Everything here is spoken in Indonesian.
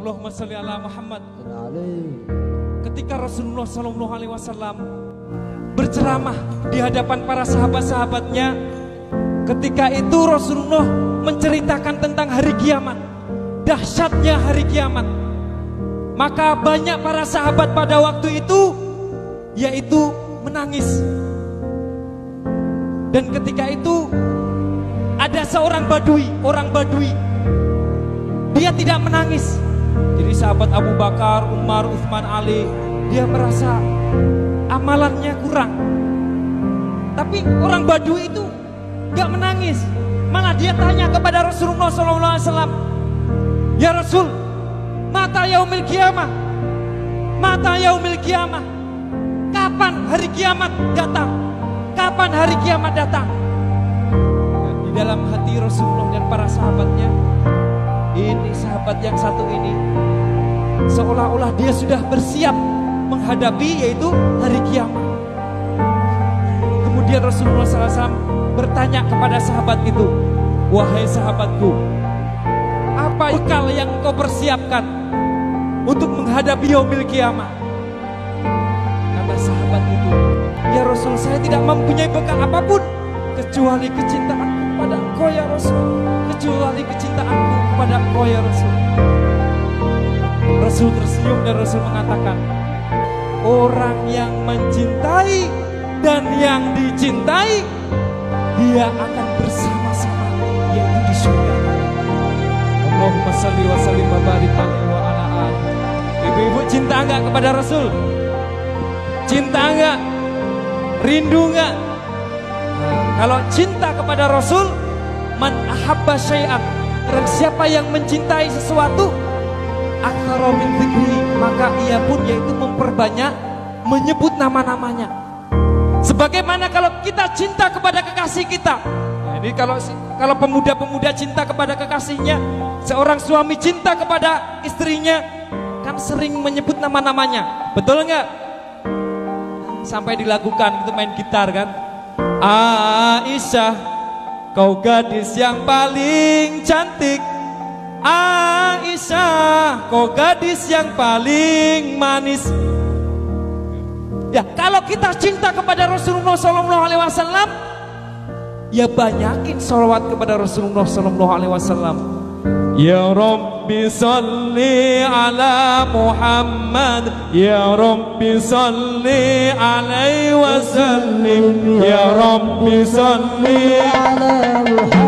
Allahumma sholli ala Muhammad. Ketika Rasulullah Shallallahu Alaihi Wasallam berceramah di hadapan para sahabat-sahabatnya, ketika itu Rasulullah menceritakan tentang hari kiamat, dahsyatnya hari kiamat. Maka banyak para sahabat pada waktu itu yaitu menangis. Dan ketika itu ada seorang badui, orang badui. Dia tidak menangis. Jadi sahabat Abu Bakar, Umar, Uthman, Ali, dia merasa amalannya kurang. Tapi orang badui itu gak menangis. Malah dia tanya kepada Rasulullah SAW. Ya Rasul, mata yaumil kiamah. Mata yaumil kiamah. Kapan hari kiamat datang? Kapan hari kiamat datang? Dan di dalam hati Rasulullah dan para sahabatnya, ini sahabat yang satu ini seolah-olah dia sudah bersiap menghadapi yaitu hari kiamat. Kemudian Rasulullah SAW bertanya kepada sahabat itu, wahai sahabatku, apa bekal yang kau persiapkan untuk menghadapi yaumil kiamat? Kata sahabat itu, ya Rasul saya tidak mempunyai bekal apa pun kecuali kecintaanku kepada engkau ya Rasul. Kecuali kecintaanku kepada engkau ya Rasul. Rasul tersenyum dan Rasul mengatakan, orang yang mencintai dan yang dicintai, dia akan bersama-sama yaitu di surga. Allahumma salli wa sallim wa barik wa ala. Ibu-ibu cinta enggak kepada Rasul? Cinta enggak? Rindu enggak? Kalau cinta kepada Rasul, man ahabba syai'an. Siapa yang mencintai sesuatu, aktsara min dzikri, maka ia pun yaitu memperbanyak menyebut nama-namanya. Sebagaimana kalau kita cinta kepada kekasih kita. Nah, ini kalau kalau pemuda-pemuda cinta kepada kekasihnya, seorang suami cinta kepada istrinya, kan sering menyebut nama-namanya. Betul enggak? Sampai dilakukan itu main gitar kan. Aisyah, kau gadis yang paling cantik. Aisyah, kau gadis yang paling manis. Ya, kalau kita cinta kepada Rasulullah Sallallahu Alaihi Wasallam, ya banyakin salawat kepada Rasulullah Sallallahu Alaihi Wasallam. Ya Rabbi salli ala Muhammad Ya Rabbi salli alaihi wasallim Ya Rabbi salli ala Muhammad